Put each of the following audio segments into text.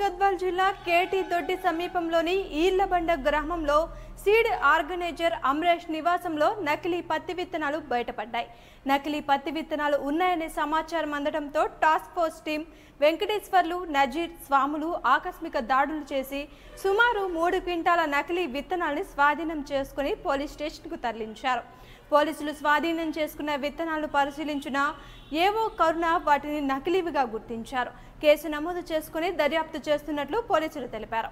గద్వాల్ జిల్లా కేటీ దొడ్డి సమీపంలోని ఈర్లబండ గ్రామంలో సీడ్ ఆర్గనైజర్ అమరేష్ నివాసంలో నకిలీ పత్తి విత్తనాలు బయటపడ్డాయి. నకిలీ పత్తి విత్తనాలు ఉన్నాయనే సమాచారం అందడంతో task force team Venkateswarlu Nazir Swamulu ఆకస్మిక దాడులు చేసి సుమారు మూడు క్వింటాల నకిలీ విత్తనాల్ని స్వాధీనం చేసుకుని పోలీస్ స్టేషన్కు తరలించారు. పోలీసులు స్వాధీనం చేసుకున్న విత్తనాలను పరిశీలించిన ఏవో కరుణ వాటిని నకిలీవిగా గుర్తించారు. కేసు నమోదు చేసుకుని దర్యాప్తు చేస్తున్నట్లు పోలీసులు తెలిపారు.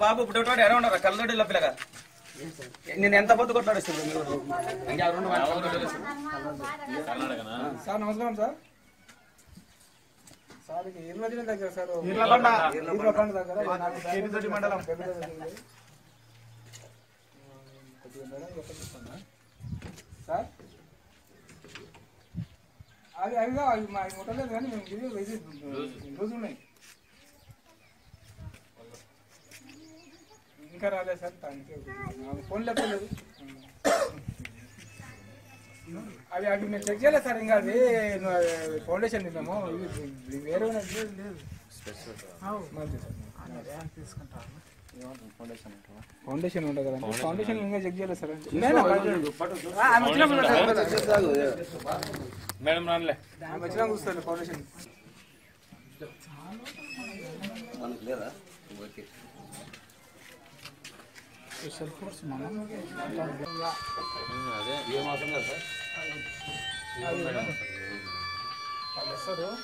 బాబు నేను ఎంత పొద్దు వందలు సార్ నమస్కారం సార్. సార్ దగ్గర సార్. దగ్గర. మండలం. సార్ అది అదిగా అవి మా ముట్టలేదు కానీ మేము ఇది ఇది రోజు. ఉన్నాయి. ఇంకా రాలేదు సార్ దానికి నాకు ఫోన్ లేకపోలేదు అవి అవి మేము చెక్ చేయలేదు సార్ ఇంకా అది ఫౌండేషన్ మేము వేరే లేదు మంచిది సార్. ఫౌండేషన్ ఉంటుంది కదా ఫౌండేషన్ ఇంకా చెక్ చేయలేదు సార్ నేను ఆ, ఆమె వచ్చినప్పుడు ఉంటుంది. మేడం రానులే ఆమె వచ్చినాక చూస్తాను ఫౌండేషన్ మనకు లేదా ఓకే అదే ఏ మాసం కదా సార్ వాళ్ళు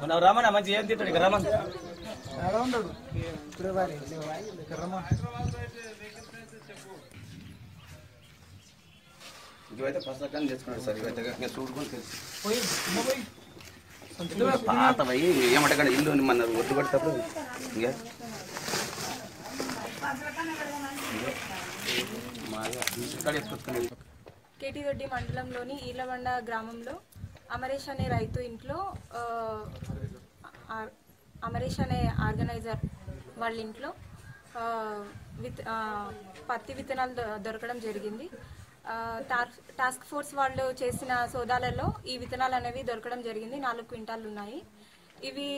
మన రమణ మంచి ఏం తింటాడు ఇక రమణ? ఉండడు. ఇప్పుడే ఇవైతే సార్ ఇవైతే ఇంకా చూడుకొని తెలుసు పోయి ఏమంటే ఇల్లు మన ఒడ్డు పడేటప్పుడు ఇంకా? ఇక్కడ ఎత్తుకొచ్చుకునేది కేటీదొడ్డి మండలంలోని ఈలబండ గ్రామంలో అమరేష్ అనే రైతు ఇంట్లో అమరేష్ అనే ఆర్గనైజర్ వాళ్ళ ఇంట్లో విత్ పత్తి విత్తనాలు దొరకడం జరిగింది. టాస్క్ ఫోర్స్ వాళ్ళు చేసిన సోదాలలో ఈ విత్తనాలు అనేవి దొరకడం జరిగింది. నాలుగు క్వింటాలు ఉన్నాయి. ఇవి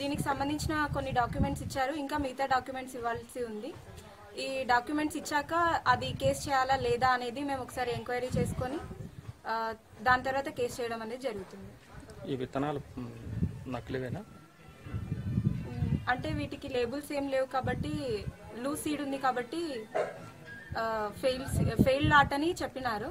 దీనికి సంబంధించిన కొన్ని డాక్యుమెంట్స్ ఇచ్చారు. ఇంకా మిగతా డాక్యుమెంట్స్ ఇవ్వాల్సి ఉంది. ఈ డాక్యుమెంట్స్ ఇచ్చాక అది కేసు చేయాలా లేదా అనేది మేము ఒకసారి ఎంక్వైరీ చేసుకొని దాని తర్వాత కేసు చేయడం అనేది జరుగుతుంది. ఈ విత్తనాలు నకిలీవేనా? అంటే వీటికి లేబుల్స్ ఏం లేవు కాబట్టి లూజ్ సీడ్ ఉంది కాబట్టి ఫెయిల్ ఫెయిల్ లాట్ అని చెప్పినారు.